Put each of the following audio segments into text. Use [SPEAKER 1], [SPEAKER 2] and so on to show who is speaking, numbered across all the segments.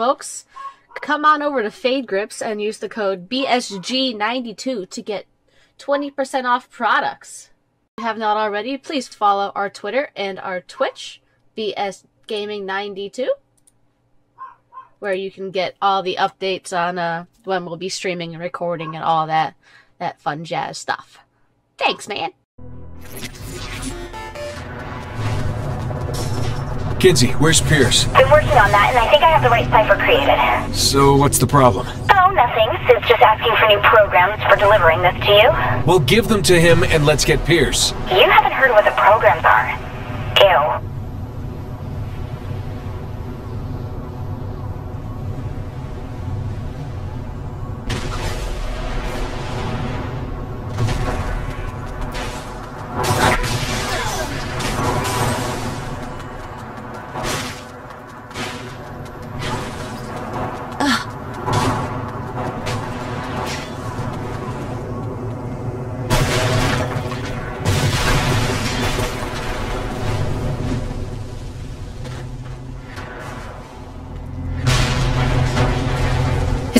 [SPEAKER 1] folks. Come on over to Fade Grips and use the code BSG92 to get 20% off products. If you have not already, please follow our Twitter and our Twitch, BS Gaming 92 where you can get all the updates on uh, when we'll be streaming and recording and all that that fun jazz stuff. Thanks, man.
[SPEAKER 2] Kinzie, where's Pierce?
[SPEAKER 3] Been working on that, and I think I have the right cipher created.
[SPEAKER 2] So what's the problem?
[SPEAKER 3] Oh, nothing. CID's just asking for new programs for delivering this to you.
[SPEAKER 2] Well, give them to him and let's get Pierce.
[SPEAKER 3] You haven't heard what the programs are. Ew.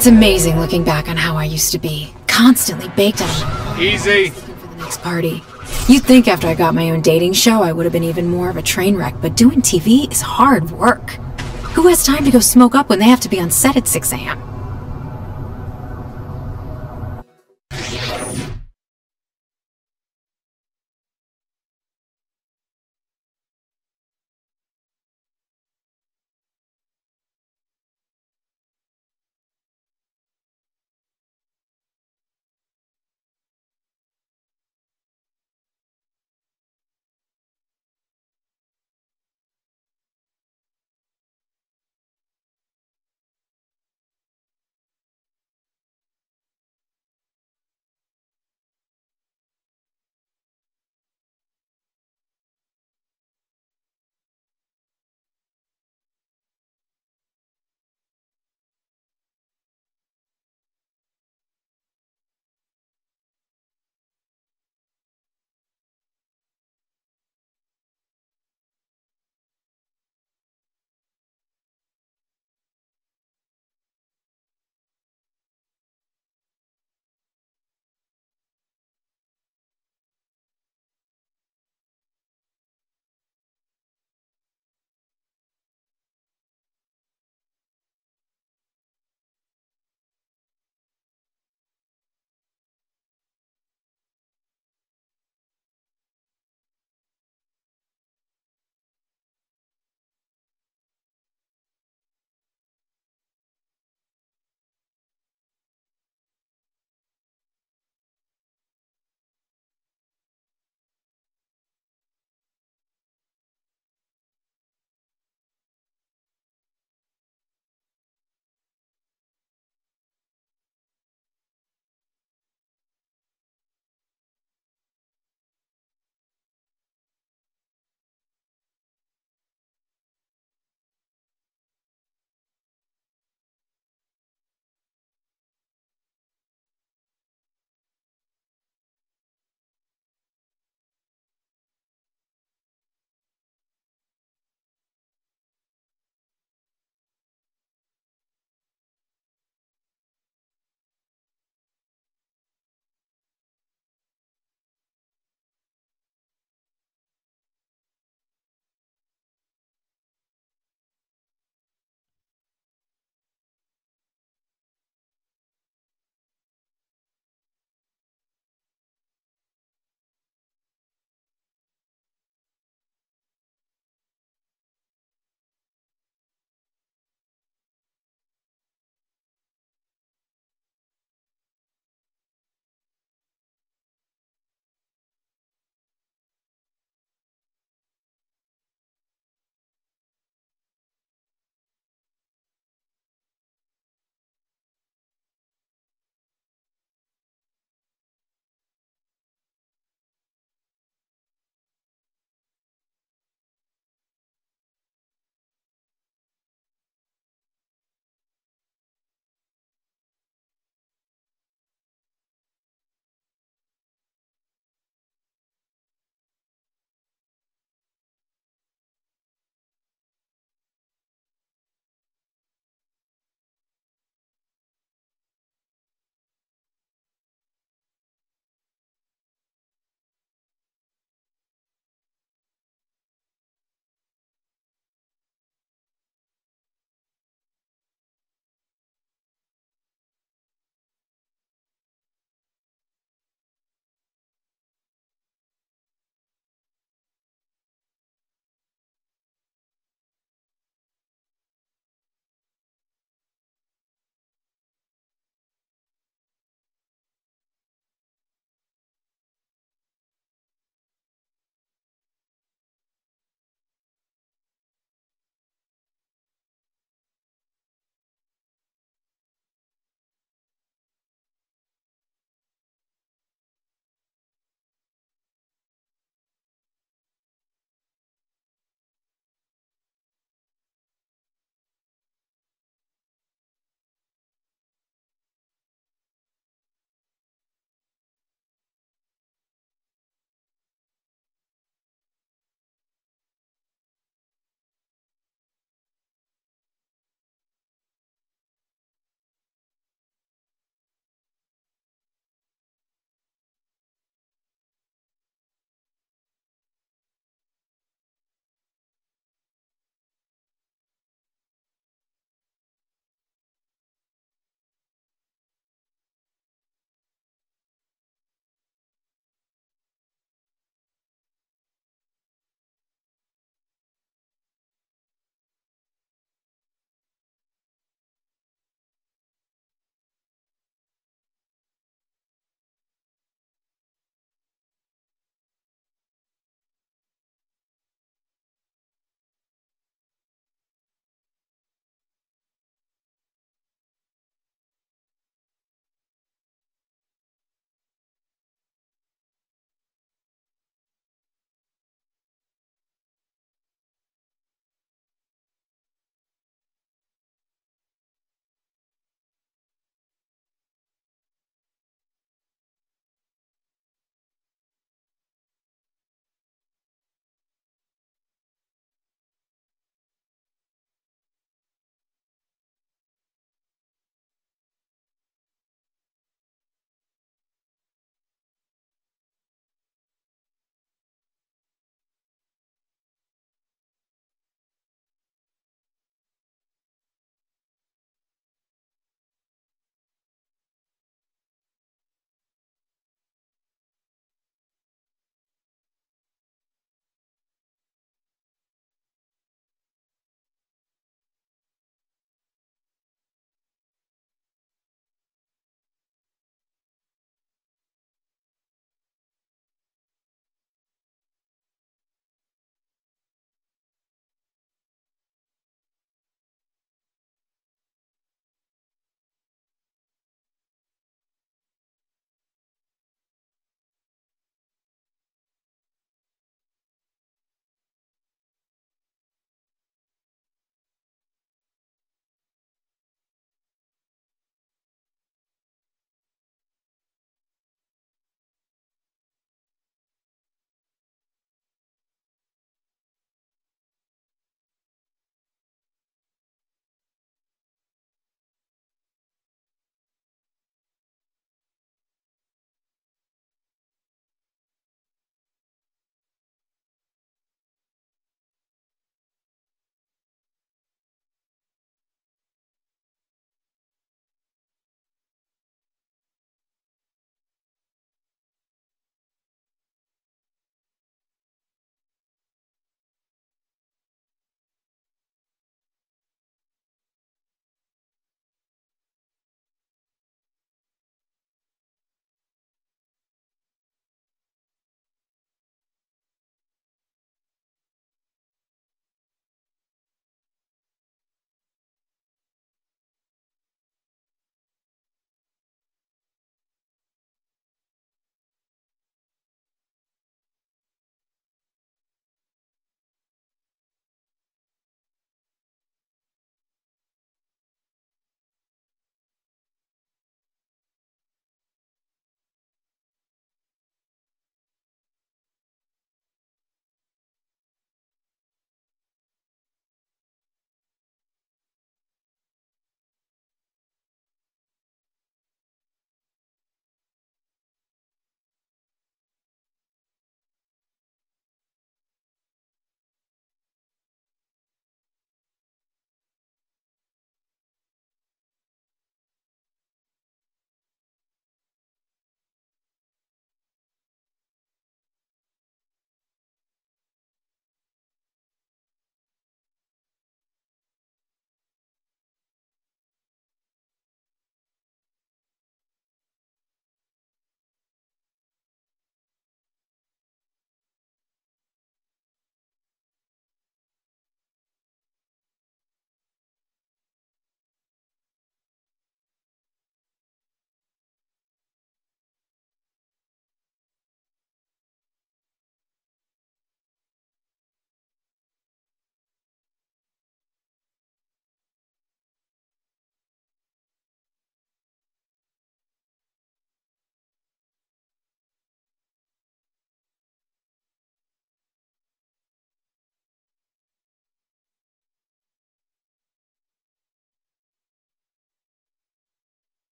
[SPEAKER 4] It's amazing looking back on how I used to be. Constantly baked on
[SPEAKER 2] Easy.
[SPEAKER 4] for the next party. You'd think after I got my own dating show I would have been even more of a train wreck, but doing TV is hard work. Who has time to go smoke up when they have to be on set at 6 a.m.?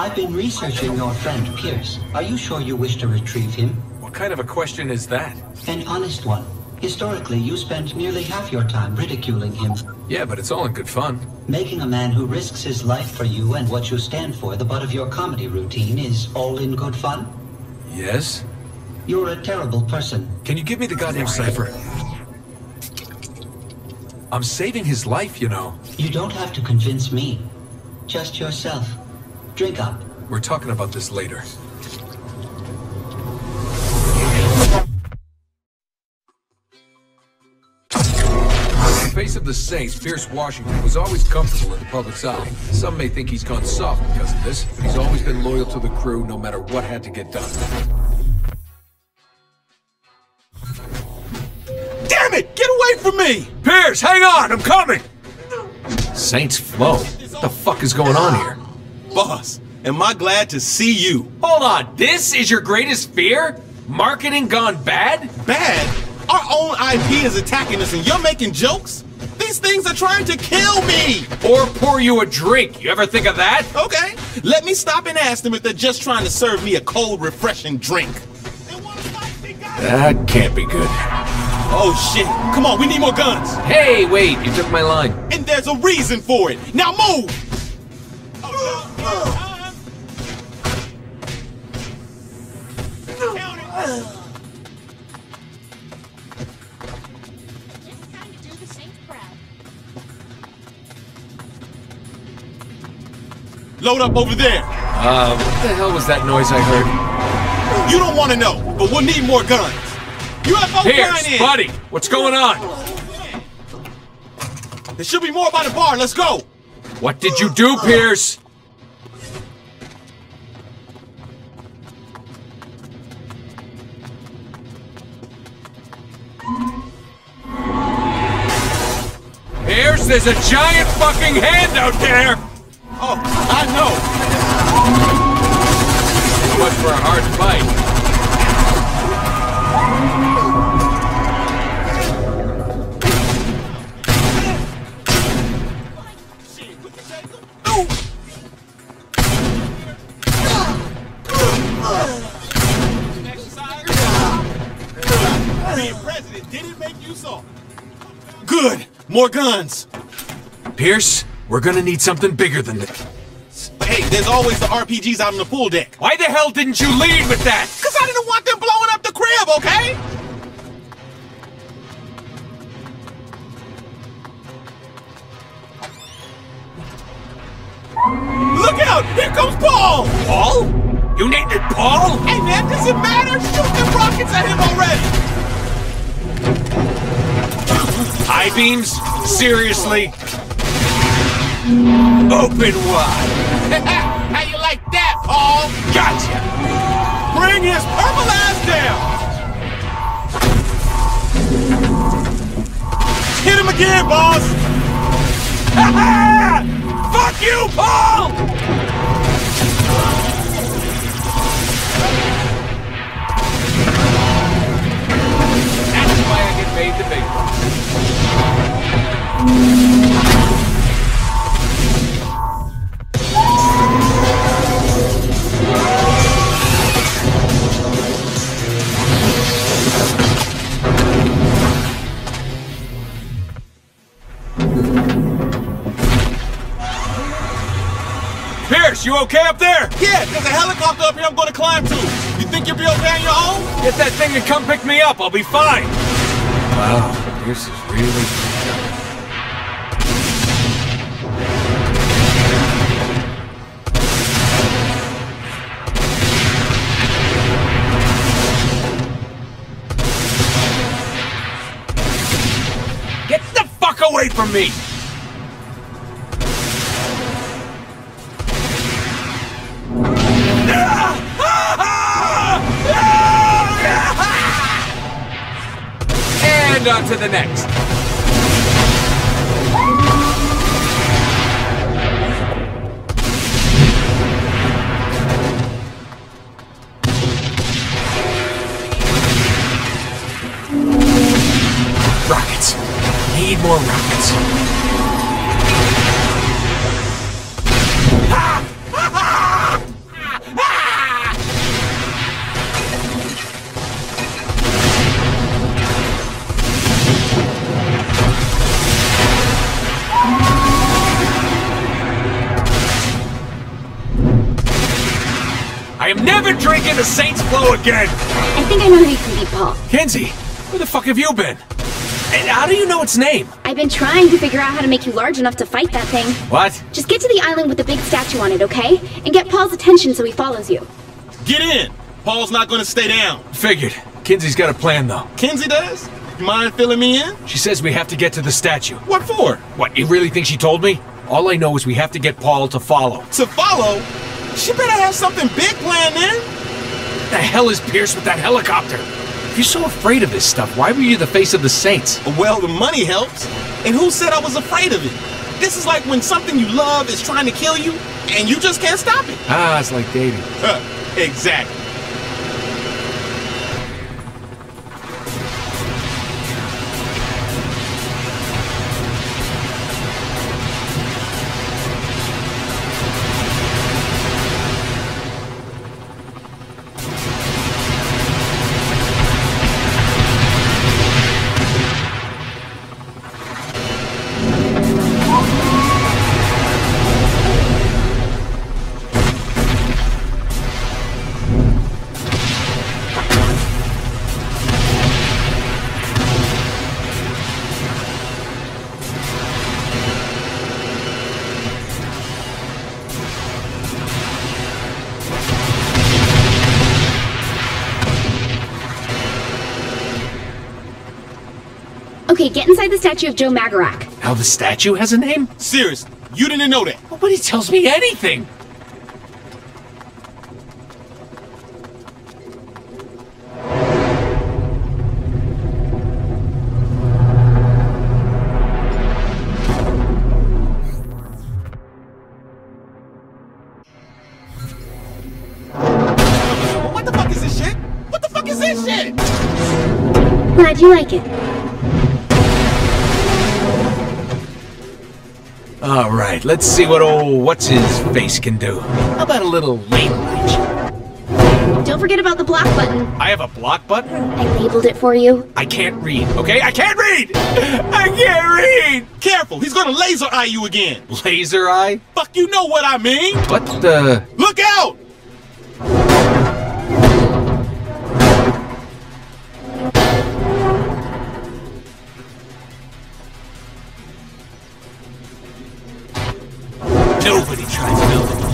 [SPEAKER 5] I've been researching your friend Pierce. Are you sure you wish to retrieve him?
[SPEAKER 2] What kind of a question is that?
[SPEAKER 5] An honest one. Historically, you spent nearly half your time ridiculing him.
[SPEAKER 2] Yeah, but it's all in good fun.
[SPEAKER 5] Making a man who risks his life for you and what you stand for the butt of your comedy routine is all in good fun?
[SPEAKER 2] Yes?
[SPEAKER 5] You're a terrible person.
[SPEAKER 2] Can you give me the goddamn cipher? I'm saving his life, you know.
[SPEAKER 5] You don't have to convince me. Just yourself. Drink up.
[SPEAKER 2] We're talking about this later. The face of the Saints, Pierce Washington was always comfortable in the public's eye. Some may think he's gone soft because of this, but he's always been loyal to the crew no matter what had to get done.
[SPEAKER 6] Damn it! Get away from me!
[SPEAKER 2] Pierce, hang on! I'm coming! Saints Flow? What the fuck is going on here?
[SPEAKER 6] Boss, am I glad to see you?
[SPEAKER 2] Hold on, this is your greatest fear? Marketing gone bad?
[SPEAKER 6] Bad? Our own IP is attacking us and you're making jokes? These things are trying to kill me!
[SPEAKER 2] Or pour you a drink. You ever think of that?
[SPEAKER 6] Okay, let me stop and ask them if they're just trying to serve me a cold, refreshing drink.
[SPEAKER 2] That can't be good.
[SPEAKER 6] Oh shit, come on, we need more guns!
[SPEAKER 2] Hey, wait, you took my line.
[SPEAKER 6] And there's a reason for it! Now move! Load up over there!
[SPEAKER 2] Uh, what the hell was that noise I heard?
[SPEAKER 6] You don't want to know, but we'll need more guns. UFO in!
[SPEAKER 2] buddy, what's going on?
[SPEAKER 6] There should be more by the bar. Let's go.
[SPEAKER 2] What did you do, Pierce? There's a giant fucking hand out there!
[SPEAKER 6] Oh, I know.
[SPEAKER 2] Too much for a hard fight.
[SPEAKER 6] More guns.
[SPEAKER 2] Pierce, we're gonna need something bigger than this.
[SPEAKER 6] Hey, there's always the RPGs out on the pool deck.
[SPEAKER 2] Why the hell didn't you lead with that?
[SPEAKER 6] Cause I didn't want them blowing up the crib, okay? Look out! Here comes Paul!
[SPEAKER 2] Paul? You named it Paul?
[SPEAKER 6] Hey man, does it matter? Shoot them rockets at him already!
[SPEAKER 2] High beams? Seriously? Open wide.
[SPEAKER 6] How you like that, Paul?
[SPEAKER 2] Gotcha.
[SPEAKER 6] Bring his purple ass down! Hit him again, boss!
[SPEAKER 2] Fuck you, Paul! That's why I get paid the big bucks. Pierce, you okay up there?
[SPEAKER 6] Yeah, there's a helicopter up here I'm gonna climb to. You think you'll be okay on your own?
[SPEAKER 2] Get that thing and come pick me up. I'll be fine. Wow, Pierce is really. Get the fuck away from me! To the next. Drinking the Saints flow again.
[SPEAKER 3] I think I know who you can beat, Paul.
[SPEAKER 2] Kinzie, where the fuck have you been? And how do you know its name?
[SPEAKER 3] I've been trying to figure out how to make you large enough to fight that thing.
[SPEAKER 2] What?
[SPEAKER 3] Just get to the island with the big statue on it, okay? And get Paul's attention so he follows you.
[SPEAKER 6] Get in. Paul's not gonna stay down.
[SPEAKER 2] Figured. Kinzie's got a plan, though.
[SPEAKER 6] Kinzie does? You mind filling me in?
[SPEAKER 2] She says we have to get to the statue.
[SPEAKER 6] What for?
[SPEAKER 2] What, you really think she told me? All I know is we have to get Paul to follow.
[SPEAKER 6] To follow? She better have something big planned then.
[SPEAKER 2] The hell is Pierce with that helicopter? If you're so afraid of this stuff, why were you the face of the Saints?
[SPEAKER 6] Well, the money helps. And who said I was afraid of it? This is like when something you love is trying to kill you, and you just can't stop it.
[SPEAKER 2] Ah, it's like dating.
[SPEAKER 6] Exactly.
[SPEAKER 3] Get inside the statue of Joe Magarac.
[SPEAKER 2] Now the statue has a name?
[SPEAKER 6] Seriously, you didn't know that.
[SPEAKER 2] Nobody tells me anything. Let's see what old what's his face can do. How about a little lane reach?
[SPEAKER 3] Don't forget about the block button.
[SPEAKER 2] I have a block button.
[SPEAKER 3] I labeled it for you.
[SPEAKER 2] I can't read. Okay, I can't read. I can't read.
[SPEAKER 6] Careful, he's gonna laser eye you again.
[SPEAKER 2] Laser eye.
[SPEAKER 6] Fuck, you know what I mean.
[SPEAKER 2] What the?
[SPEAKER 6] Look out!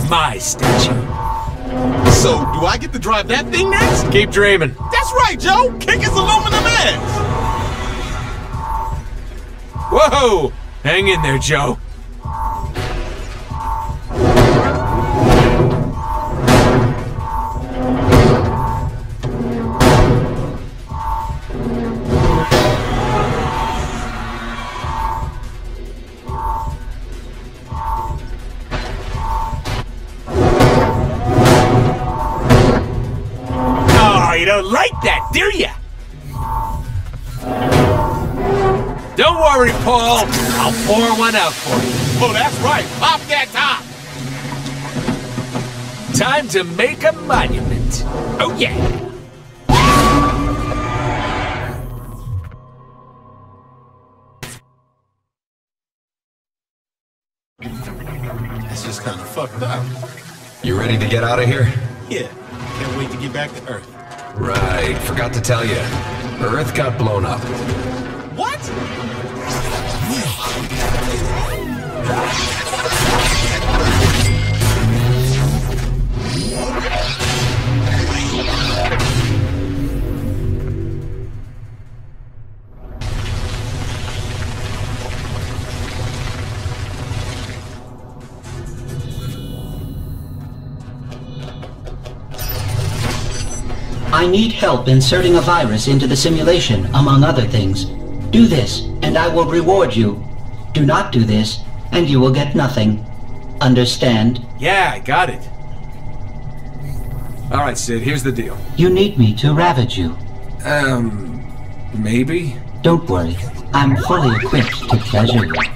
[SPEAKER 2] My statue.
[SPEAKER 6] So, do I get to drive that thing next?
[SPEAKER 2] Keep dreaming.
[SPEAKER 6] That's right, Joe! Kick his aluminum ass!
[SPEAKER 2] Whoa! Hang in there, Joe. Out for you.
[SPEAKER 6] Oh, that's right. Pop that top!
[SPEAKER 2] Time to make a monument. Oh, yeah.
[SPEAKER 6] That's just kind of fucked up.
[SPEAKER 7] You ready to get out of here?
[SPEAKER 6] Yeah, can't wait to get back to Earth.
[SPEAKER 7] Right, forgot to tell you. Earth got blown up.
[SPEAKER 6] What?
[SPEAKER 5] Need help inserting a virus into the simulation, among other things. Do this, and I will reward you. Do not do this, and you will get nothing. Understand?
[SPEAKER 2] Yeah, I got it. All right, CID, here's the deal.
[SPEAKER 5] You need me to ravage you.
[SPEAKER 2] Um, maybe?
[SPEAKER 5] Don't worry. I'm fully equipped to pleasure you.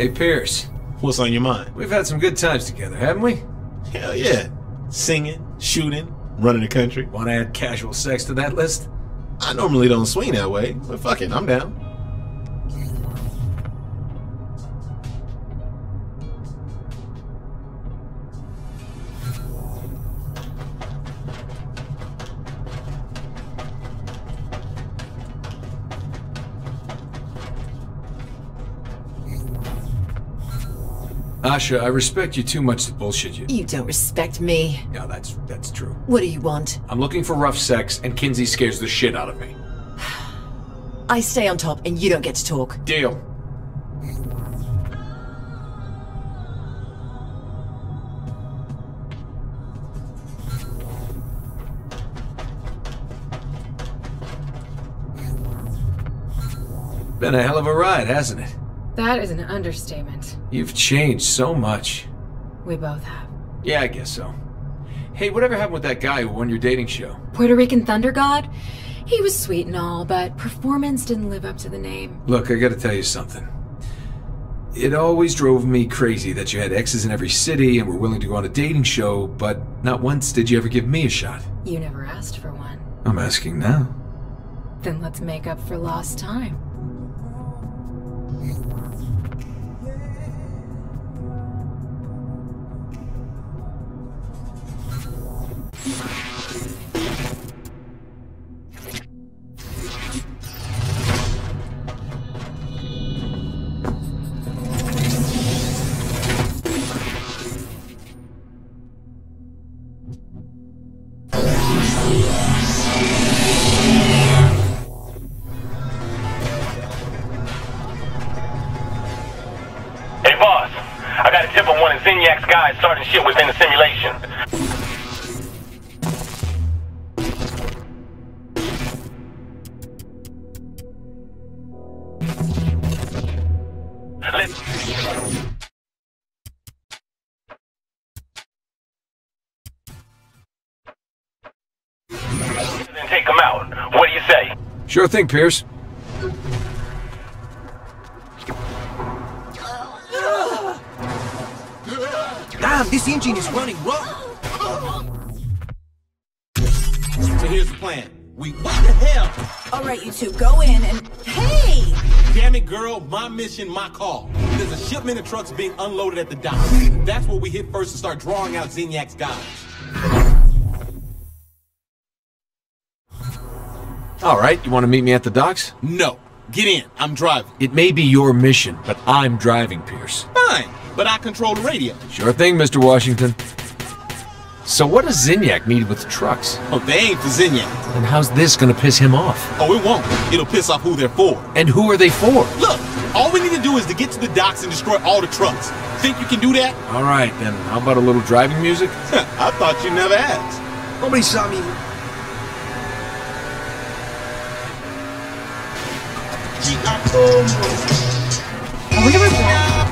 [SPEAKER 2] Hey, Pierce.
[SPEAKER 6] What's on your mind?
[SPEAKER 2] We've had some good times together, haven't we?
[SPEAKER 6] Hell yeah. Singing, shooting, running the country.
[SPEAKER 2] Want to add casual sex to that list?
[SPEAKER 6] I normally don't swing that way, but fuck it, I'm down.
[SPEAKER 2] I respect you too much to bullshit you.
[SPEAKER 8] You don't respect me.
[SPEAKER 2] Yeah, that's that's true.
[SPEAKER 8] What do you want?
[SPEAKER 2] I'm looking for rough sex, and Kinzie scares the shit out of me.
[SPEAKER 8] I stay on top and you don't get to talk.
[SPEAKER 2] Deal. Been a hell of a ride, hasn't it?
[SPEAKER 4] That is an understatement.
[SPEAKER 2] You've changed so much.
[SPEAKER 4] We both have.
[SPEAKER 2] Yeah, I guess so. Hey, whatever happened with that guy who won your dating show?
[SPEAKER 4] Puerto Rican Thunder God? He was sweet and all, but performance didn't live up to the name.
[SPEAKER 2] Look, I gotta tell you something. It always drove me crazy that you had exes in every city and were willing to go on a dating show, but not once did you ever give me a shot.
[SPEAKER 4] You never asked for one.
[SPEAKER 2] I'm asking now.
[SPEAKER 4] Then let's make up for lost time.
[SPEAKER 2] Sure thing, Pierce.
[SPEAKER 9] Damn, this engine is running rough.
[SPEAKER 6] So here's the plan. We what the hell?
[SPEAKER 8] All right, you two, go in and. Hey!
[SPEAKER 6] Damn it, girl, my mission, my call. There's a shipment of trucks being unloaded at the dock. That's where we hit first to start drawing out Zinyak's guys.
[SPEAKER 2] All right, you want to meet me at the docks?
[SPEAKER 6] No. Get in. I'm driving.
[SPEAKER 2] It may be your mission, but I'm driving, Pierce.
[SPEAKER 6] Fine, but I control the radio.
[SPEAKER 2] Sure thing, Mr. Washington. So what does Zinyak need with trucks?
[SPEAKER 6] Oh, they ain't for Zinyak.
[SPEAKER 2] And how's this gonna piss him off?
[SPEAKER 6] Oh, it won't. It'll piss off who they're for.
[SPEAKER 2] And who are they for?
[SPEAKER 6] Look, all we need to do is to get to the docks and destroy all the trucks. Think you can do that?
[SPEAKER 2] All right, then how about a little driving music?
[SPEAKER 6] I thought you never asked.
[SPEAKER 9] Nobody saw me.
[SPEAKER 4] I wonder where Brad.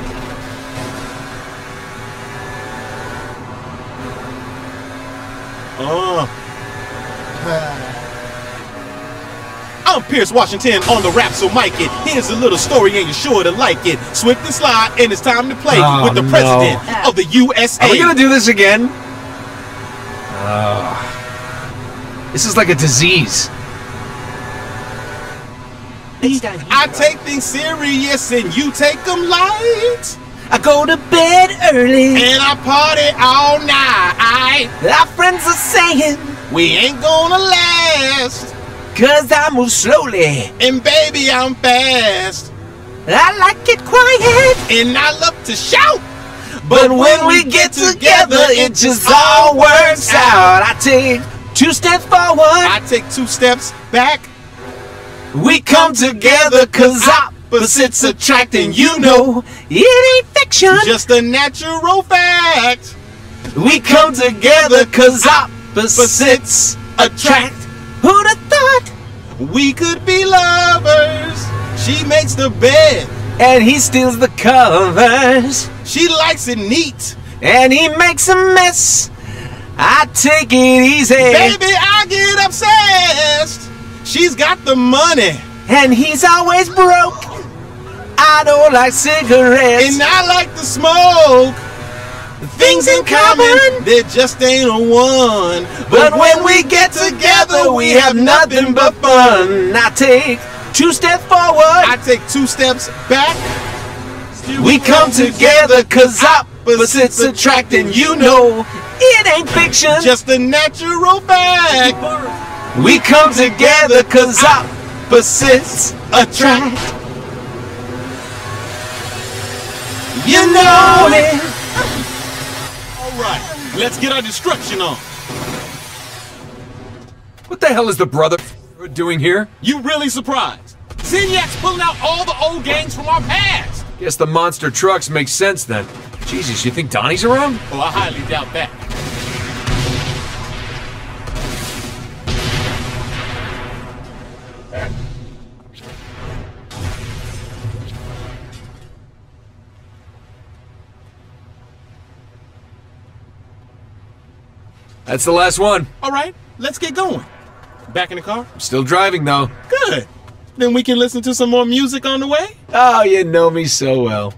[SPEAKER 6] Uh. I'm Pierce Washington on the rap, so mic it. Here's a little story, and you're sure to like it. Swift and slide, and it's time to play
[SPEAKER 2] Oh,
[SPEAKER 6] with the
[SPEAKER 2] no.
[SPEAKER 6] president of the USA.
[SPEAKER 2] Are we gonna do this again? Uh, this is like a disease.
[SPEAKER 6] I take things serious, and you take them light.
[SPEAKER 9] I go to bed early.
[SPEAKER 6] And I party all night.
[SPEAKER 9] Our friends are saying,
[SPEAKER 6] We ain't gonna last.
[SPEAKER 9] cause I move slowly.
[SPEAKER 6] And baby, I'm fast.
[SPEAKER 9] I like it quiet.
[SPEAKER 6] And I love to shout.
[SPEAKER 9] But when we get together, it just all works out. I take two steps forward.
[SPEAKER 6] I take two steps back.
[SPEAKER 9] We come together cause opposites attract, and you know it ain't fiction.
[SPEAKER 6] Just a natural fact.
[SPEAKER 9] We come together cause opposites attract. Who'd have thought?
[SPEAKER 6] We could be lovers. She makes the bed.
[SPEAKER 9] And he steals the covers.
[SPEAKER 6] She likes it neat.
[SPEAKER 9] And he makes a mess. I take it easy.
[SPEAKER 6] Baby, I get obsessed. She's got the money.
[SPEAKER 9] And he's always broke.
[SPEAKER 2] I don't like cigarettes.
[SPEAKER 6] And I like to smoke. Things in common, there just ain't a one.
[SPEAKER 2] But when we get together, we have nothing but fun. I take two steps forward.
[SPEAKER 6] I take two steps back.
[SPEAKER 2] We come together cause opposites attract and you know it ain't fiction.
[SPEAKER 6] Just a natural fact.
[SPEAKER 2] We come together cause opposites attract. You know it.
[SPEAKER 6] Alright, let's get our destruction on.
[SPEAKER 10] What the hell is the brother doing here?
[SPEAKER 6] You really surprised? Zinyak's pulling out all the old gangs from our past.
[SPEAKER 10] Guess the monster trucks make sense then. Jesus, you think Donnie's around?
[SPEAKER 6] Oh, I highly doubt that.
[SPEAKER 10] That's the last one.
[SPEAKER 6] All right, let's get going. Back in the car?
[SPEAKER 10] I'm still driving though.
[SPEAKER 6] Good. Then we can listen to some more music on the way?
[SPEAKER 10] Oh, you know me so well.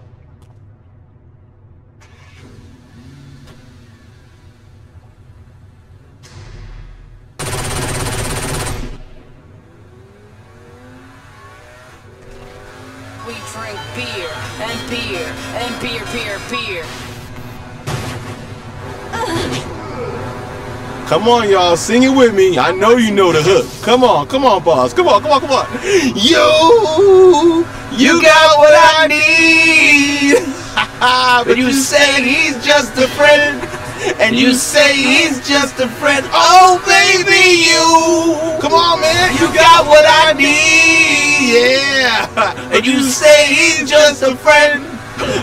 [SPEAKER 8] We drink beer and beer and beer, beer, beer.
[SPEAKER 6] Come on, y'all, sing it with me. I know you know the hook. Come on, come on, boss. Come on, come on, come on. You,
[SPEAKER 2] You got what I need. but you say he's just a friend. And you say he's just a friend. Oh, baby, you.
[SPEAKER 6] Come on, man.
[SPEAKER 2] You got what I need. Yeah. And you say he's just a friend.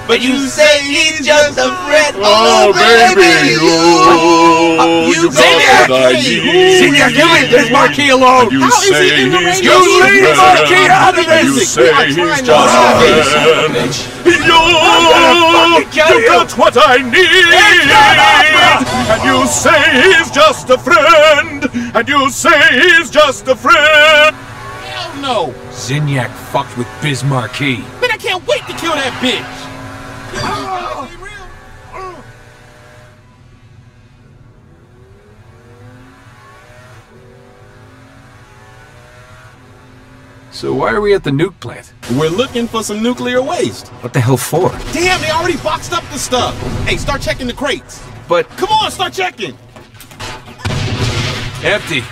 [SPEAKER 2] But you say he's just a friend. Oh, oh, baby, oh, you.
[SPEAKER 11] you got what I need.
[SPEAKER 2] Senior, you leave this marquee alone.
[SPEAKER 11] You
[SPEAKER 6] How is
[SPEAKER 11] say
[SPEAKER 6] he in the
[SPEAKER 11] he's
[SPEAKER 6] radio?
[SPEAKER 11] just
[SPEAKER 2] You
[SPEAKER 11] a
[SPEAKER 2] leave
[SPEAKER 11] friend.
[SPEAKER 2] Markie out of this.
[SPEAKER 11] You say he's just a friend. You,
[SPEAKER 2] fucking kill
[SPEAKER 11] you
[SPEAKER 2] you.
[SPEAKER 11] got what I need. And you say he's just a friend. And you say he's just a friend.
[SPEAKER 6] Hell no.
[SPEAKER 10] Zinyak fucked with Biz Markie.
[SPEAKER 6] Man, I can't wait to kill that bitch.
[SPEAKER 10] So why are we at the nuke plant?
[SPEAKER 6] We're looking for some nuclear waste.
[SPEAKER 10] What the hell for?
[SPEAKER 6] Damn, they already boxed up the stuff. Hey, start checking the crates.
[SPEAKER 10] But
[SPEAKER 6] Come on, start checking.
[SPEAKER 10] empty.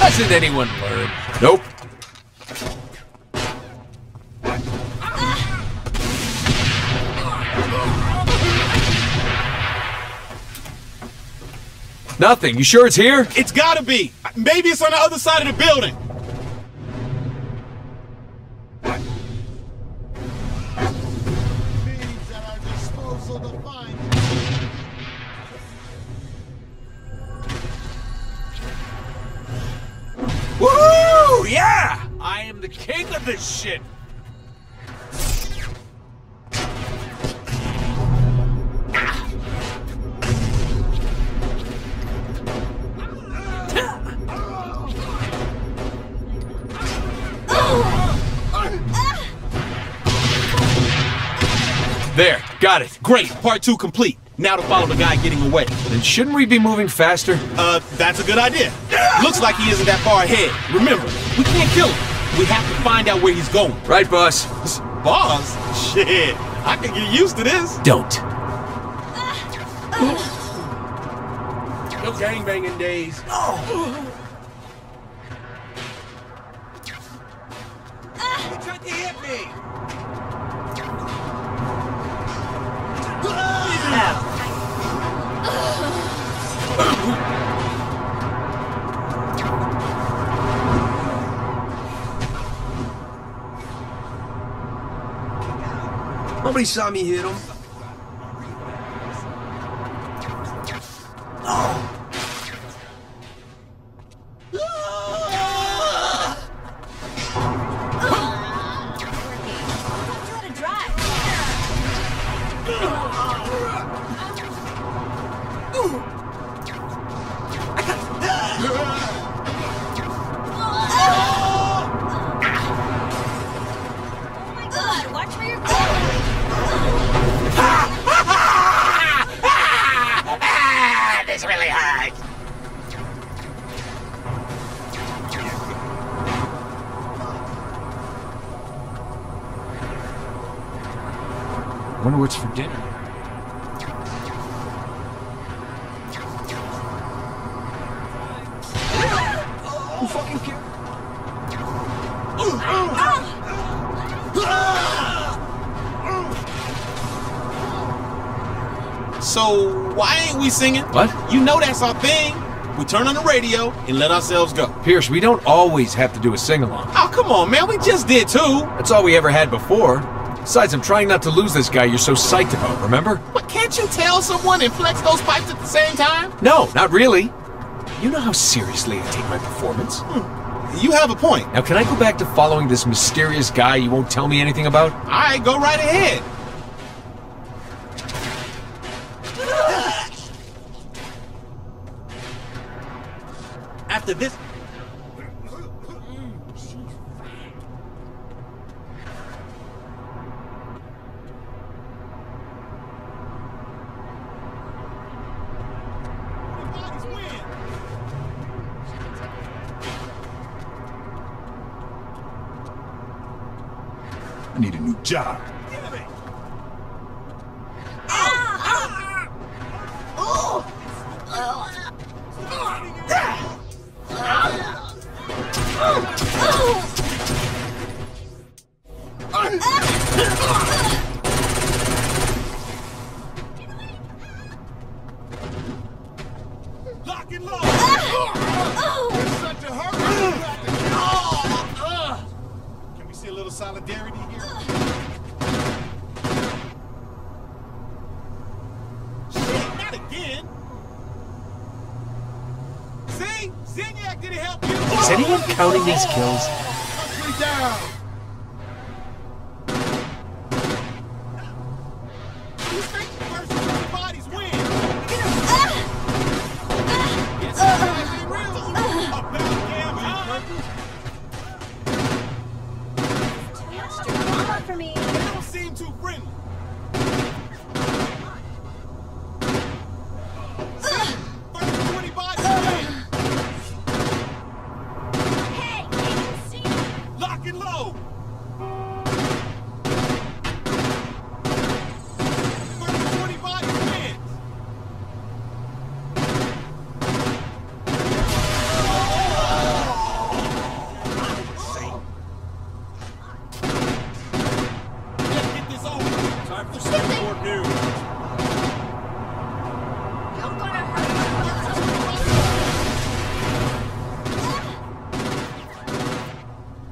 [SPEAKER 10] Hasn't anyone learned? Nope. Nothing. You sure it's here?
[SPEAKER 6] It's gotta be. Maybe it's on the other side of the building. Great, part two complete. Now to follow the guy getting away.
[SPEAKER 10] Then shouldn't we be moving faster?
[SPEAKER 6] Uh, that's a good idea. Looks like he isn't that far ahead. Remember, we can't kill him. We have to find out where he's going.
[SPEAKER 10] Right, boss?
[SPEAKER 6] Boss? Shit, I can get used to this.
[SPEAKER 10] Don't.
[SPEAKER 6] No gangbanging days. He tried to hit me.
[SPEAKER 3] Nobody saw me hit him.
[SPEAKER 12] Who fucking cares?
[SPEAKER 6] So why ain't we singing?
[SPEAKER 2] What?
[SPEAKER 6] You know that's our thing. We turn on the radio and let ourselves go.
[SPEAKER 2] Pierce, we don't always have to do a sing-along.
[SPEAKER 6] Oh, come on, man. We just did too.
[SPEAKER 2] That's all we ever had before. Besides, I'm trying not to lose this guy you're so psyched about, remember?
[SPEAKER 6] But can't you tell someone and flex those pipes at the same time?
[SPEAKER 2] No, not really. You know how seriously I take my performance. Hmm.
[SPEAKER 6] You have a point.
[SPEAKER 2] Now, can I go back to following this mysterious guy you won't tell me anything about?
[SPEAKER 6] All right, go right ahead.
[SPEAKER 2] Kills?
[SPEAKER 6] Time
[SPEAKER 3] for
[SPEAKER 6] some more news.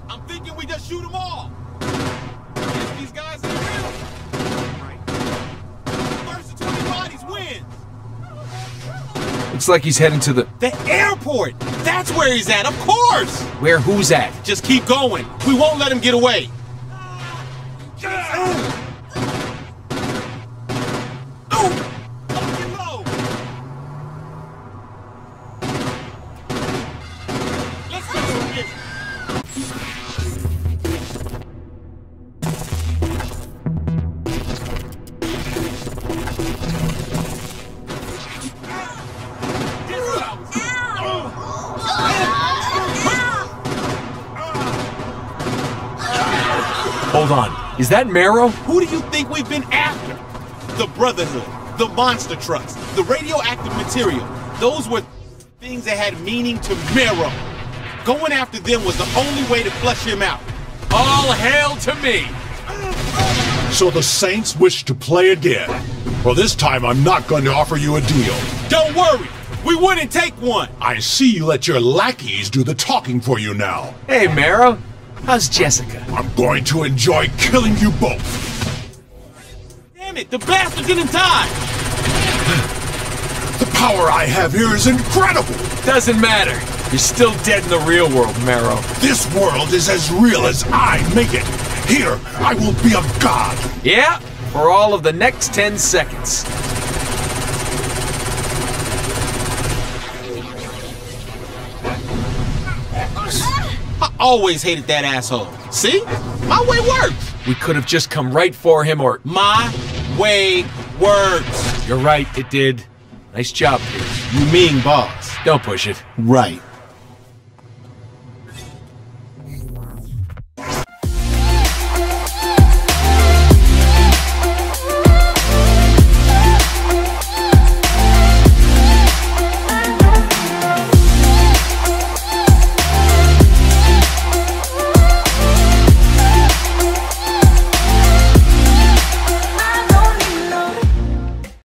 [SPEAKER 6] I'm thinking we just shoot them all. Guess these guys ain't real. First of 20 bodies wins.
[SPEAKER 2] Looks like he's heading to the...
[SPEAKER 6] The airport. That's where he's at, of course.
[SPEAKER 2] Where who's at?
[SPEAKER 6] Just keep going. We won't let him get away.
[SPEAKER 2] Is that Maero?
[SPEAKER 6] Who do you think we've been after? The Brotherhood, the monster trucks, the radioactive material. Those were things that had meaning to Maero. Going after them was the only way to flush him out.
[SPEAKER 2] All hail to me!
[SPEAKER 11] So the Saints wish to play again. Well, this time I'm not going to offer you a deal.
[SPEAKER 6] Don't worry, we wouldn't take one.
[SPEAKER 11] I see you let your lackeys do the talking for you now.
[SPEAKER 2] Hey, Maero. How's Jessica?
[SPEAKER 11] I'm going to enjoy killing you both.
[SPEAKER 6] Damn it, the bastard didn't die.
[SPEAKER 11] The power I have here is incredible.
[SPEAKER 2] Doesn't matter. You're still dead in the real world, Maero.
[SPEAKER 11] This world is as real as I make it. Here, I will be a god.
[SPEAKER 2] Yeah, for all of the next 10 seconds.
[SPEAKER 6] Always hated that asshole. See? My way works.
[SPEAKER 2] We could have just come right for him or...
[SPEAKER 6] My way works.
[SPEAKER 2] You're right, it did. Nice job, Pierce.
[SPEAKER 6] You mean boss.
[SPEAKER 2] Don't push it.
[SPEAKER 6] Right.